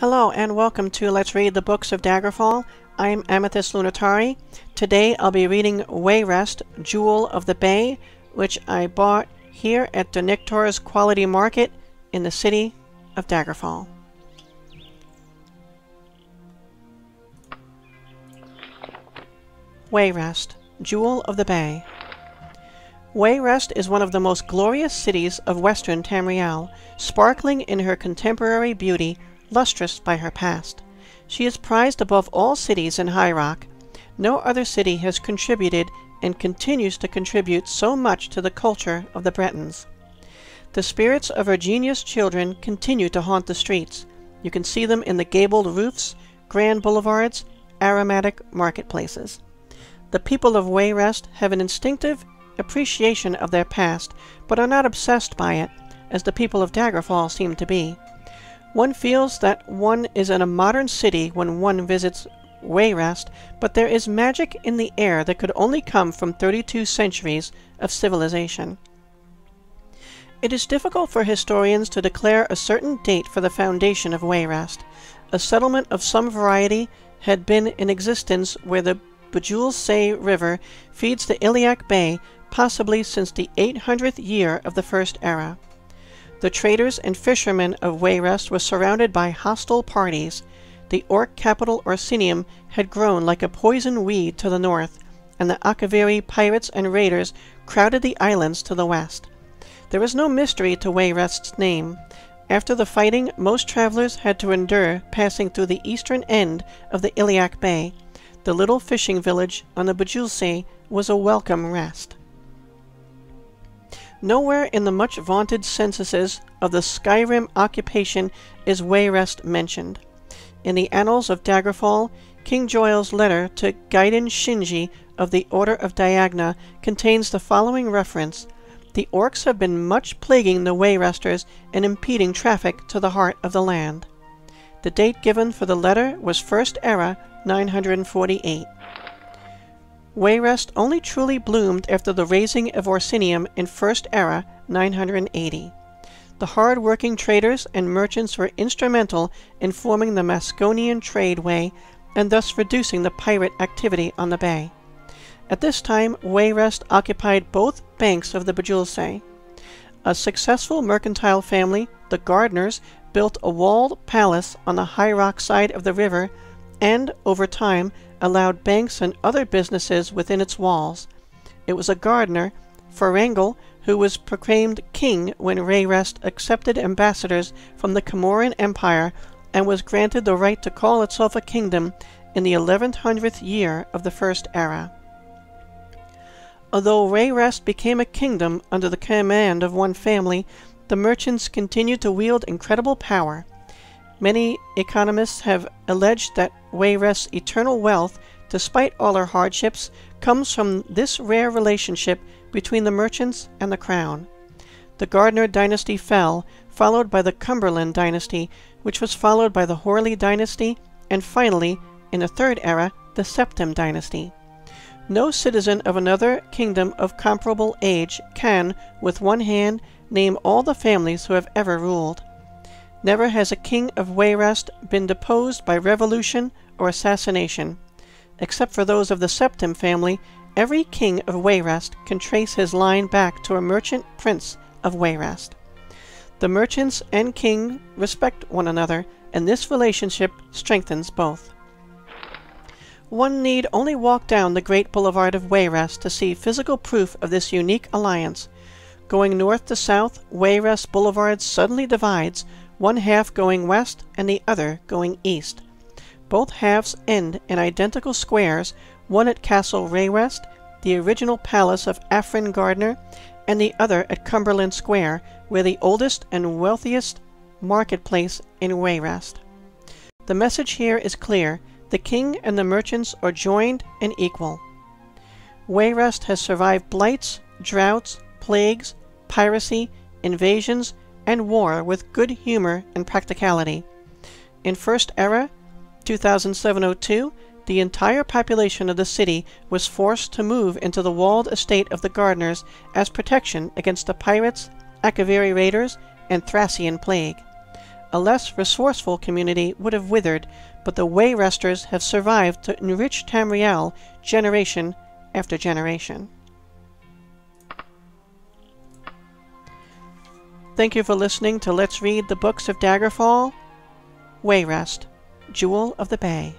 Hello and welcome to Let's Read the Books of Daggerfall. I'm Amethyst Lunitari. Today I'll be reading Wayrest, Jewel of the Bay, which I bought here at Dunyctor's Quality Market in the city of Daggerfall. Wayrest, Jewel of the Bay. Wayrest is one of the most glorious cities of western Tamriel, sparkling in her contemporary beauty, lustrous by her past. She is prized above all cities in High Rock. No other city has contributed and continues to contribute so much to the culture of the Bretons. The spirits of her genius children continue to haunt the streets. You can see them in the gabled roofs, grand boulevards, aromatic marketplaces. The people of Wayrest have an instinctive appreciation of their past, but are not obsessed by it, as the people of Daggerfall seem to be. One feels that one is in a modern city when one visits Wayrest, but there is magic in the air that could only come from 32 centuries of civilization. It is difficult for historians to declare a certain date for the foundation of Wayrest. A settlement of some variety had been in existence where the Bjoulsae River feeds the Iliac Bay possibly since the 800th year of the First Era. The traders and fishermen of Wayrest were surrounded by hostile parties. The Orc capital Orsinium had grown like a poison weed to the north, and the Akaviri pirates and raiders crowded the islands to the west. There is no mystery to Wayrest's name. After the fighting, most travelers had to endure passing through the eastern end of the Iliac Bay. The little fishing village on the Bjoulsae was a welcome rest. Nowhere in the much vaunted censuses of the Skyrim occupation is Wayrest mentioned. In the annals of Daggerfall, King Joile's letter to Gaiden Shinji of the Order of Diagna contains the following reference The orcs have been much plaguing the Wayresters and impeding traffic to the heart of the land. The date given for the letter was First Era 948. Wayrest only truly bloomed after the razing of Orsinium in First Era 980. The hard-working traders and merchants were instrumental in forming the Masconian tradeway and thus reducing the pirate activity on the bay. At this time, Wayrest occupied both banks of the Bjoulsae. A successful mercantile family, the Gardners, built a walled palace on the high rock side of the river and, over time, allowed banks and other businesses within its walls. It was a Gardner, Ferengel, who was proclaimed king when Wayrest accepted ambassadors from the Camoran Empire and was granted the right to call itself a kingdom in the 1100th year of the First Era. Although Wayrest became a kingdom under the command of one family, the merchants continued to wield incredible power. Many economists have alleged that Wayrest's eternal wealth, despite all her hardships, comes from this rare relationship between the merchants and the crown. The Gardner dynasty fell, followed by the Cumberland dynasty, which was followed by the Horley dynasty, and finally, in the third era, the Septim dynasty. No citizen of another kingdom of comparable age can, with one hand, name all the families who have ever ruled. Never has a king of Wayrest been deposed by revolution or assassination. Except for those of the Septim family, every king of Wayrest can trace his line back to a merchant prince of Wayrest. The merchants and king respect one another, and this relationship strengthens both. One need only walk down the great boulevard of Wayrest to see physical proof of this unique alliance. Going north to south, Wayrest Boulevard suddenly divides, one half going west and the other going east. Both halves end in identical squares, one at Castle Wayrest, the original palace of Afrin Gardner, and the other at Cumberland Square, where the oldest and wealthiest marketplace in Wayrest. The message here is clear. The king and the merchants are joined and equal. Wayrest has survived blights, droughts, plagues, piracy, invasions, and war with good humor and practicality. In First Era, 2702, the entire population of the city was forced to move into the walled estate of the Gardners as protection against the pirates, Akaviri raiders, and Thracian plague. a less resourceful community would have withered, but the Wayresters have survived to enrich Tamriel generation after generation. Thank you for listening to Let's Read the Books of Daggerfall. Wayrest, Jewel of the Bay.